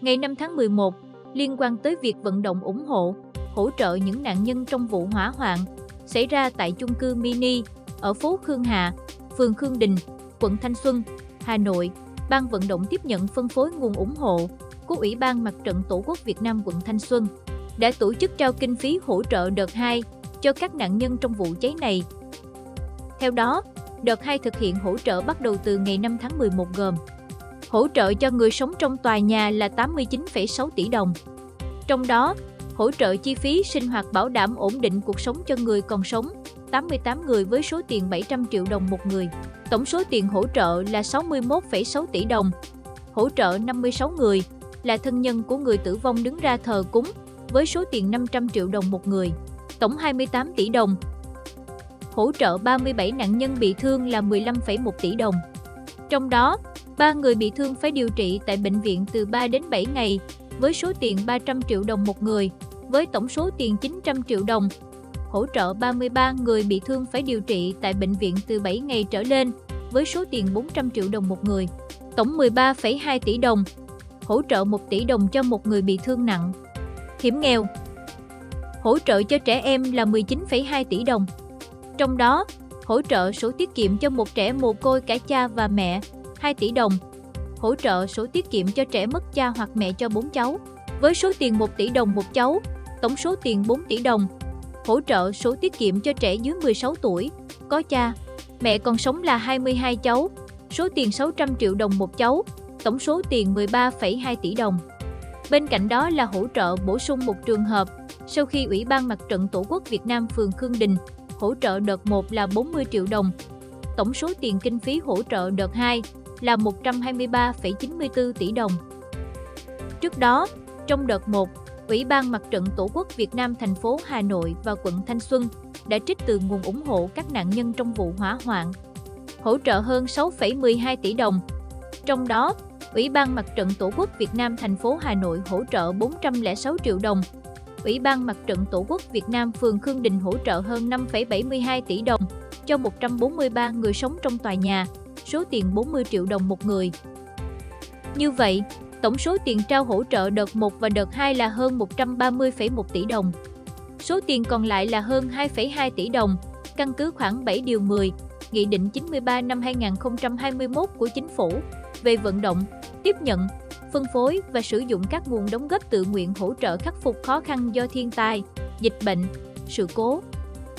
Ngày 5 tháng 11, liên quan tới việc vận động ủng hộ, hỗ trợ những nạn nhân trong vụ hỏa hoạn xảy ra tại chung cư mini ở phố Khương Hà, phường Khương Đình, quận Thanh Xuân, Hà Nội, ban vận động tiếp nhận phân phối nguồn ủng hộ của Ủy ban Mặt trận Tổ quốc Việt Nam quận Thanh Xuân đã tổ chức trao kinh phí hỗ trợ đợt 2 cho các nạn nhân trong vụ cháy này. Theo đó, đợt 2 thực hiện hỗ trợ bắt đầu từ ngày 5 tháng 11 gồm hỗ trợ cho người sống trong tòa nhà là 89,6 tỷ đồng. Trong đó, hỗ trợ chi phí sinh hoạt bảo đảm ổn định cuộc sống cho người còn sống, 88 người với số tiền 700 triệu đồng một người. Tổng số tiền hỗ trợ là 61,6 tỷ đồng. Hỗ trợ 56 người là thân nhân của người tử vong đứng ra thờ cúng với số tiền 500 triệu đồng một người. Tổng 28 tỷ đồng. Hỗ trợ 37 nạn nhân bị thương là 15,1 tỷ đồng. Trong đó, 3 người bị thương phải điều trị tại bệnh viện từ 3 đến 7 ngày với số tiền 300 triệu đồng một người, với tổng số tiền 900 triệu đồng. Hỗ trợ 33 người bị thương phải điều trị tại bệnh viện từ 7 ngày trở lên với số tiền 400 triệu đồng một người, tổng 13,2 tỷ đồng. Hỗ trợ 1 tỷ đồng cho một người bị thương nặng. Hiểm nghèo Hỗ trợ cho trẻ em là 19,2 tỷ đồng. Trong đó, hỗ trợ sổ tiết kiệm cho một trẻ mồ côi cả cha và mẹ 2 tỷ đồng, hỗ trợ sổ tiết kiệm cho trẻ mất cha hoặc mẹ cho 4 cháu, với số tiền 1 tỷ đồng một cháu, tổng số tiền 4 tỷ đồng, hỗ trợ sổ tiết kiệm cho trẻ dưới 16 tuổi, có cha, mẹ còn sống là 22 cháu, số tiền 600 triệu đồng một cháu, tổng số tiền 13,2 tỷ đồng. Bên cạnh đó là hỗ trợ bổ sung một trường hợp sau khi Ủy ban Mặt trận Tổ quốc Việt Nam phường Khương Đình hỗ trợ đợt 1 là 40 triệu đồng. Tổng số tiền kinh phí hỗ trợ đợt 2 là 123,94 tỷ đồng. Trước đó, trong đợt 1, Ủy ban Mặt trận Tổ quốc Việt Nam thành phố Hà Nội và quận Thanh Xuân đã trích từ nguồn ủng hộ các nạn nhân trong vụ hỏa hoạn, hỗ trợ hơn 6,12 tỷ đồng. Trong đó, Ủy ban Mặt trận Tổ quốc Việt Nam thành phố Hà Nội hỗ trợ 406 triệu đồng. Ủy ban Mặt trận Tổ quốc Việt Nam phường Khương Đình hỗ trợ hơn 5,72 tỷ đồng cho 143 người sống trong tòa nhà, số tiền 40 triệu đồng một người. Như vậy, tổng số tiền trao hỗ trợ đợt 1 và đợt 2 là hơn 130,1 tỷ đồng. Số tiền còn lại là hơn 2,2 tỷ đồng, căn cứ khoảng 7 điều 10, Nghị định 93 năm 2021 của Chính phủ về vận động, tiếp nhận, phân phối và sử dụng các nguồn đóng góp tự nguyện hỗ trợ khắc phục khó khăn do thiên tai, dịch bệnh, sự cố,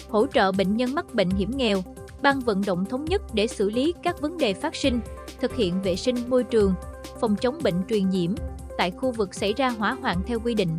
hỗ trợ bệnh nhân mắc bệnh hiểm nghèo, ban vận động thống nhất để xử lý các vấn đề phát sinh, thực hiện vệ sinh môi trường, phòng chống bệnh truyền nhiễm tại khu vực xảy ra hỏa hoạn theo quy định.